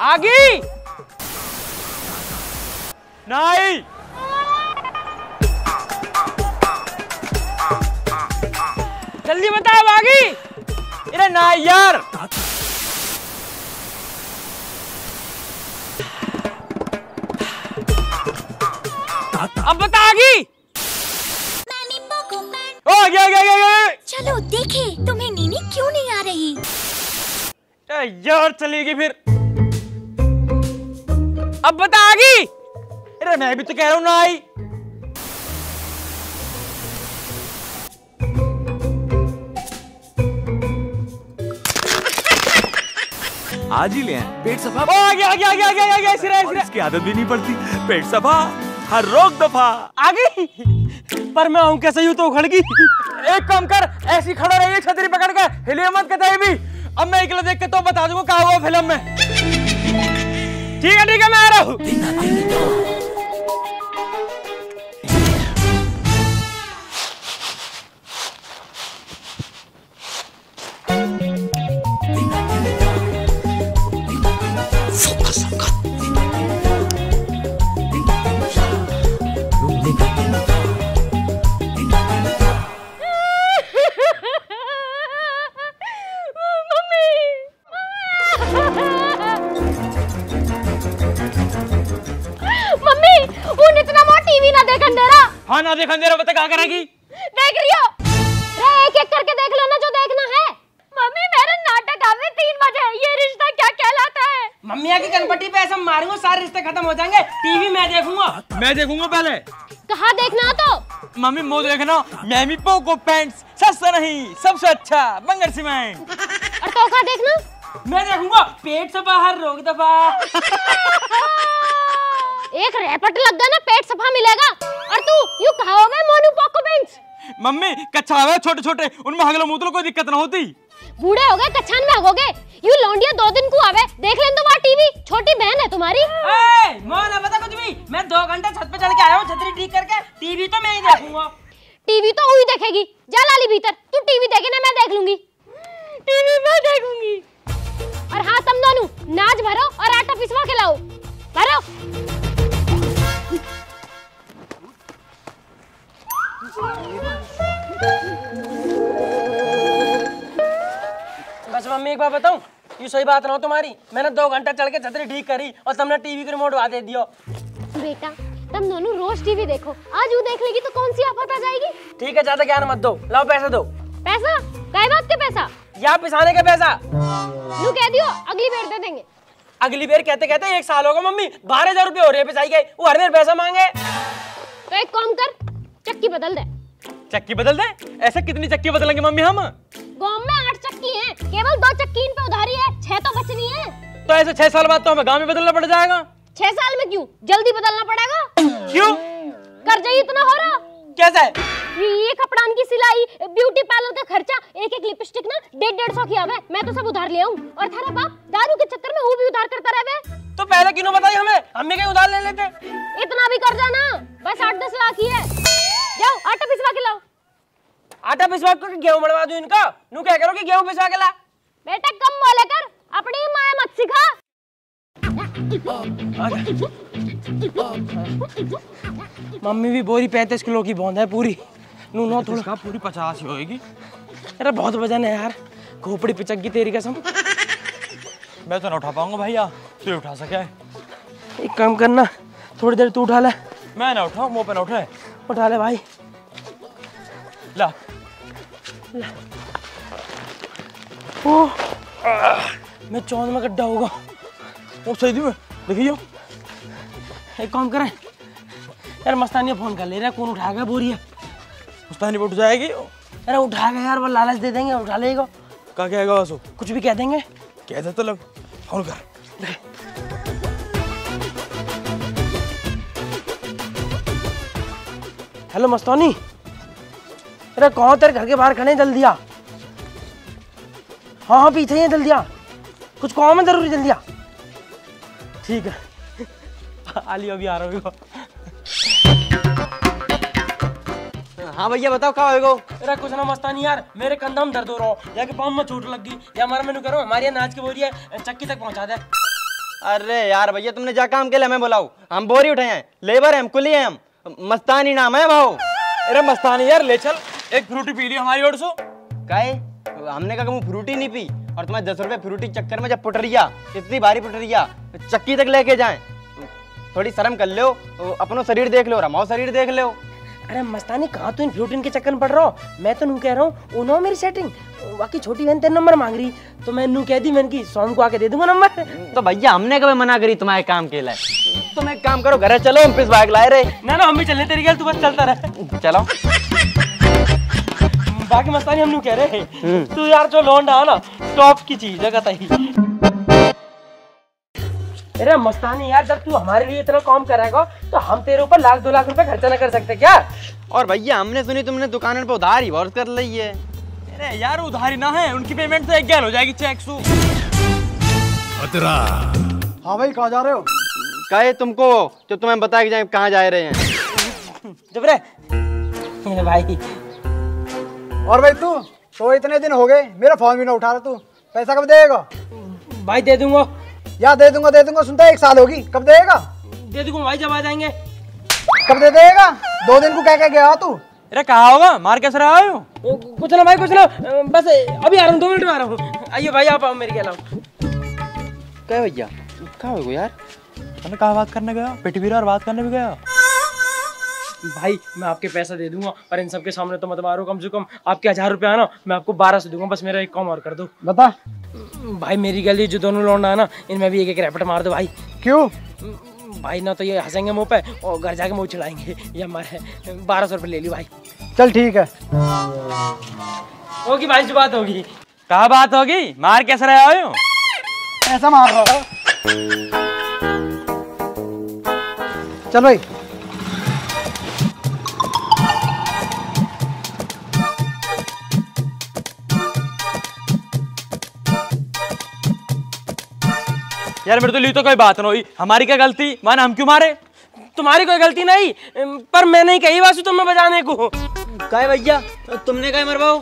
आगी! नहीं! जल्दी बताओ आगी! अरे ना यार! अब बता आगी! ओ गया गया गया गया चलो देखे तुम्हें नीनी क्यों नहीं आ रही? यार चलेगी फिर। अब बता आ गई अरे मैं भी तो कह रहा हूँ ना आई। आज ही ले आए। पेट सफ़ा। ओ आ गया आ गया आ गया आ गया आ गया सिरा सिरा इसकी आदत भी नहीं पड़ती। पेट सफ़ा हर रोग दफ़ा। आ गई पर मैं आऊँ कैसे यूँ तो उखड़ गई। एक काम कर ऐसी खड़ा रहिए छतरी पकड़ के हिलिए मत कतई भी। अब मैं अकेला देख के तो बता दूँगा कहा हुआ फ़िल्म में। ठीक है ठीक है, मैं आ रहा हूँ। मोटा टीवी ना देखन दे रहा हाँ ना देखा अंधेरा बता क्या करेगी देख रही हो? रे एक एक करके देख लो ना जो देखना है। मम्मी मेरा नाटक आवे तीन बजे ये रिश्ता क्या कहलाता है? मम्मी की कनपट्टी पे ऐसा मारूँगा सारे रिश्ते खत्म हो जाएँगे। टीवी मैं देखूँगा। मैं देखूँगा पहले। कहाँ देखना तो? मम्मी मो देखना मैं भी पोको पैंट्स सस्ता नहीं सबसे अच्छा बंगर सीमेंट। और तो कहाँ देखना? मैं देखूँगा पेट से बाहर रोक दफ़ा। एक रैपट लग गया ना पेट सफ़ा मिलेगा। और तू यू खाओ में मोनू पोको बेंच मम्मी कच्चा है छोटे छोटे उनमें हगलो मूतलो कोई दिक्कत ना होती। बूढ़े हो गए कच्छान में होगे। यू लौंडिया दो दिन को आवे देख लें तो वहाँ टीवी छोटी बहन है तुम्हारी। मोहन बता कुछ भी। मैं दो घंटे छत पे चढ़ के आया हूँ छतरी ठीक करके टीवी तो मैं ही देखूँगा। टीवी तो हुई देखेगी जा लाली भीतर तू टीवी देखे ना मैं देख लूँगी। टीवी मैं देखूँगी। और हाँ तुम दोनों नाच भरो और आटा पिसवा के लाओ। भरो। एक बात बताऊँ? ये सही बात ना हो तुम्हारी? मैंने दो घंटा चढ़ के छतरी ठीक करी और तुमने टीवी का रिमोट दे दियो। बेटा तुम दोनों रोज टीवी देखो। आज वो देख लेगी तो कौन सी आफत आ जाएगी? ठीक है ज़्यादा ज्ञान मत दो। लाओ पैसे दो। पैसा? काय बात के पैसा? या पिसाने का पैसा। नू कह दियो अगली बार दे देंगे। अगली बार कहते कहते एक साल होगा मम्मी बारह हज़ार रूपए हो रहे हैं पिसाई गए। वो हर बार पैसा मांगे। तो एक काम कर चक्की बदल दे। चक्की बदल दे। ऐसे कितनी चक्की बदलेंगे मम्मी हम? गाँव में आठ चक्की है केवल दो चक्की इन पे उधारी है छह तो बचनी है। तो ऐसे छह साल बाद तो हमें गाँव में बदलना पड़ जाएगा। छह साल में क्यों? जल्दी बदलना पड़ेगा। क्यों? कर्जा ही इतना हो रहा। कैसे? ये ये कपड़ान की सिलाई ब्यूटी पार्लर का खर्चा एक एक लिपस्टिक ना डेढ़ डेढ़ सौ की आवे मैं तो सब उधार ले आऊँ। और थारा बाप दारू के चक्कर में वो भी उधार करता रहे तो पहले क्यों बताई हमें? हम भी कहीं उधार ले लेते। इतना भी कर्जा ना बस आठ दस लाख ही है। जाओ आटा आटा पिसवा कर गेहूँ बढ़वा दूँ इनका। नू क्या करो कि गेहूँ पिसवा के ला? बेटा कम बोले कर अपनी माया मत सिखा। मम्मी भी बोरी पैंतीस किलो की बौंद है पूरी। नू नो थोड़ा। पूरी पचास ही होएगी। अरे बहुत वज़न है यार। खोपड़ी पिचक गई तेरी कसम। मैं तो ना उठा पाऊँगा भैया तू उठा सके। एक काम करना थोड़ी देर तू उठा ले। मैं ना उठाऊं मुँह पे ना उठाए उठा ले भाई। ला। ओ मैं चौंद में गड्ढा होगा। वो सही थी मैं। देखियो एक काम करें। यार मस्तानी फ़ोन कर ले रहा कौन उठा गया? बोरी है मस्तानी उठ जाएगी? अरे उठा गया यार वो लालच दे देंगे उठा लेगा। क्या कहेगा वसु कुछ भी कह देंगे। कह दे तो लग। फ़ोन कर। हेलो मस्तानी। अरे कौन तेरे घर के बाहर खड़े हैं? जल्दी आ हाँ हाँ पीछे ही है जल्दी आ कुछ काम है ज़रूरी जल्दी आ ठीक है। आलिया भी आ रहा होगा हाँ भैया बताओ कहाँ होएगो अरे कुछ ना मस्तानी यार मेरे कंधा में दर्द हो रहा हो। या कि पाँव में चोट लग गई या हमारा मेनू करो हमारे नाच की बोरी है चक्की तक पहुँचा दे। अरे यार भैया तुमने जा काम के लिए हमें बुलाओ। हम बोरी उठाए हैं लेबर हैं हम कुली हैं हम। मस्तानी नाम है भाव अरे मस्तानी यार ले चल। एक फ्रूटी पी ली हमारी ओर से। काहे हमने कहा कि फ्रूटी नहीं पी और तुम्हारे दस रुपए फ्रूटी चक्कर में जब पुटरिया इतनी भारी पुटरिया चक्की तक लेके जाए। थोड़ी शर्म कर लो अपनो शरीर देख लो रमाओ शरीर देख लो। अरे मस्तानी कहाँ तू इन फ्लूटिन के चक्कर में पड़ रहा हो? मैं तो नू कह रहा हूँ उनो मेरी सेटिंग बाकी छोटी बहन तेरा नंबर मांग रही तो मैं नू कह दी मैंने की सोम को आके दे दूँगा नंबर। तो भैया हमने कभी मना करी तुम्हारे काम के लिए? तुम एक काम करो घर चलो हम पिस बाइक लाए रहे। ना ना हम भी चलने तेरी गल तू बस चलता रहे। चलो। बाकी मस्तानी हम कह रहे हैं तू यार जो लौंडा है ना टॉप की चीज़ है कतई अरे मस्तानी यार जब तू हमारे लिए इतना काम करेगा तो हम तेरे ऊपर लाख दो लाख रुपए खर्चा ना कर सकते क्या? और भैया हमने सुनी तुमने दुकान पे उधार ही बहुत कर ली है। अरे यार उधारी ना है उनकी पेमेंट तो एक गैल हो जाएगी चेक सू। हाँ भाई कहाँ जा रहे हो? कहे तुमको जो तुम्हें बताया कि जाए कहाँ जा रहे हैं। जब रे भाई और भाई तू तो इतने दिन हो गए मेरा फ़ोन भी ना उठा रहा तू। पैसा कब देगा? भाई दे दूँगा। या दे दूँगा दे दूँगा सुनता है एक साल होगी कब देगा? दे दूँगा भाई जब आ जाएँगे। कब दे देगा? दो दिन को कह के गया तू। अरे कहा होगा? मार कैसे रहा हो? कुछ ना भाई कुछ ना। बस अभी आ रहा हूँ दो मिनट में आ रहा हूँ। आइए भाई आप आओ मेरे के अलावा। क्या भैया कहाँ हो यार? मैंने कहा बात करने गया? पिटवीर और बात करने भी गया। भाई मैं आपके पैसा दे दूँगा और इन सबके सामने तो मत मारो कम से कम। आपके हज़ार रुपया ना मैं आपको बारह सौ दूँगा बस मेरा एक काम और कर दो। बता। भाई मेरी गली जो दोनों लौंडा है ना इनमें भी एक एक रैपट मार दो भाई। क्यों? भाई ना तो ये हंसेंगे मुँह पे और घर जाके मुँह चिढ़ाएँगे ये हमारे बारह सौ रुपये ले ली भाई। चल ठीक है। होगी भाई जो बात होगी। कहा बात होगी? मार कैसे रहा हो? ऐसा मार रहा है चल भाई। यार मेरे तो ली तो कोई बात ना हुई। हमारी क्या गलती? माना हम क्यों मारे? तुम्हारी कोई गलती नहीं पर मैंने ही कही वासु तुम्हें बजाने को। कहे भैया तुमने कहे मरवाओ?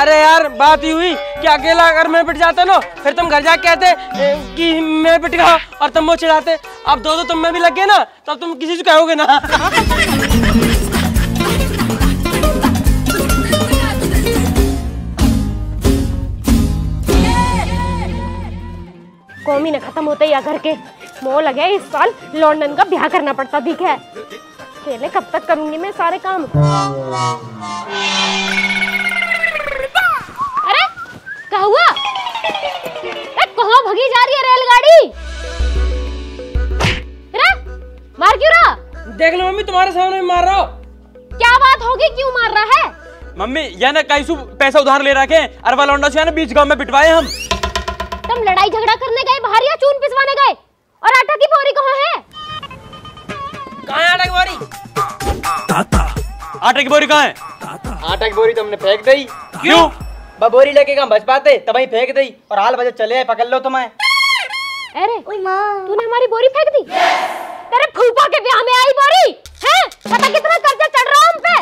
अरे यार बात ही हुई कि अकेला अगर मैं पिट जाता ना फिर तुम घर जाके कहते कि मैं पिट गया और तुम वो चिढ़ाते। अब दो दो तुम में भी लग गए ना तब तुम किसी से कहोगे ना। कौमी ने खत्म होते या घर के मोह लगे इस साल लॉन्डन का ब्याह करना पड़ता दिख है। अकेले कब तक करूँगी मैं सारे काम? अरे क्या हुआ? अरे कहाँ भगी जा रही है रेलगाड़ी? मार क्यों रहा? देख लो मम्मी तुम्हारे सामने मार रहा हो। क्या बात होगी? क्यों मार रहा है? मम्मी या ना कैसू पैसा उधार ले रखे अरबा लौंडा से बीच गाँव में पिटवाए हम। तुम लड़ाई झगड़ा करने गए बाहर चून पिसवाने गए। और आटा की बोरी कहाँ है? कहाँ है आटा की बोरी? आटे की बोरी कहाँ है? ताता। आटा की बोरी तुमने फेंक दी। क्यों? बा बोरी लेके कहाँ बच पाते? तब ही फेंक दी। और हाल बजे चले आए पकड़ लो तुम्हें। अरे ओए माँ। तूने हमारी बोरी फेंक दी? तेरे फूफा के ब्याह में आई बोरी? हैं? पता कितना कर्जा चढ़ रहा हम पे?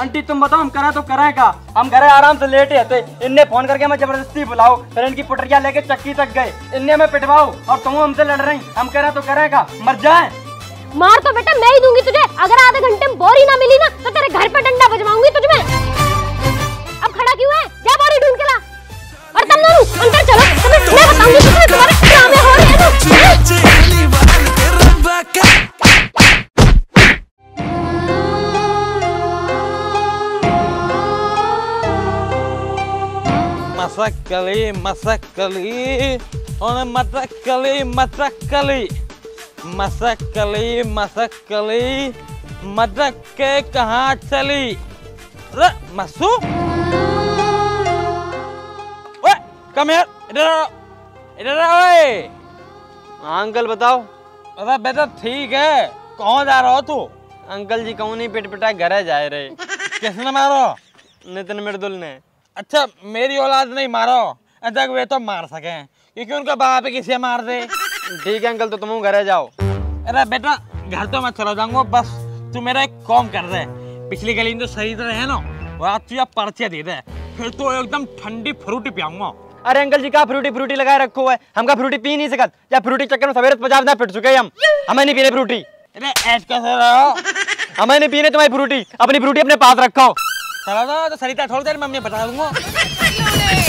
आंटी तुम बताओ हम करा तो करा का हम घर आराम से लेटे थे इनने फ़ोन करके हमें ज़बरदस्ती बुलाओ, फिर इनकी पुटरिया लेके चक्की तक गए। इनने हमें पिटवाओ, और तुम हमसे लड़ रही, हम कह रहे तो करेगा, मर जाए मार तो बेटा, मैं ही दूँगी तुझे। अगर आधे घंटे में बोरी ना मिली ना तो तेरे घर पे डंडा बजवाऊँगी तुझमें। मसक्कली मसक्कली और मसक्कली मसक्कली मसक्कली मसक्कली मदक के कहाँ चली अरे मसू ओए कम यार इधर आओ इधर आओ ओए हाँ अंकल बताओ अरे बेटा ठीक है। कहाँ जा रहा हो तू? अंकल जी कहूँ नहीं पिट घर जा रहे। किसने मारो? नितिन मृदुल ने। अच्छा मेरी औलाद नहीं मारो। अच्छा वे तो मार सके। क्योंकि उनका बाप किसे मार दे? ठीक है अंकल तो तुम घर जाओ। अरे बेटा घर तो मैं चला जाऊँगा बस तू मेरा एक काम कर दे। पिछली गली में तो सही तरह है ना वो आज तुझे पर्चे दे दे। फिर तो एकदम ठंडी फ्रूटी पियाऊँगा। अरे अंकल जी का फ्रूटी फ्रूटी लगाए रखो है? हम का फ्रूटी पी नहीं सकत? या फ्रूटी चक्कर में सवेरे पंजाब ना पिट चुके हम? हमें नहीं पीने फ्रूटी। अरे ऐस हमें नहीं पीने तुम्हारी फ्रूटी। अपनी फ्रूटी अपने पास रखो। चलो ना तो सरिता छोड़ दे मैं बता दूँगा.